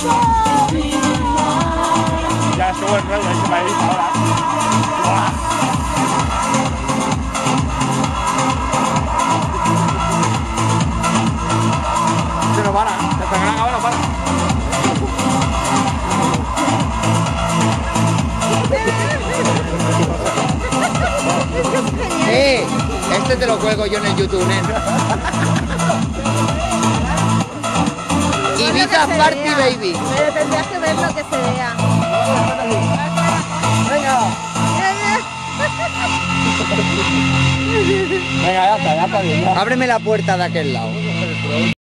Ya estuvo en rollo, se me ha visto ahora. Se no para, se está ahora no para. ¡Eh! Este te lo cuelgo yo en el YouTube, nen. Ibiza Party Baby. Pero tendrías que ver lo que se vea. Venga, venga, ya está, ya está bien. ya. Ábreme la puerta de aquel lado.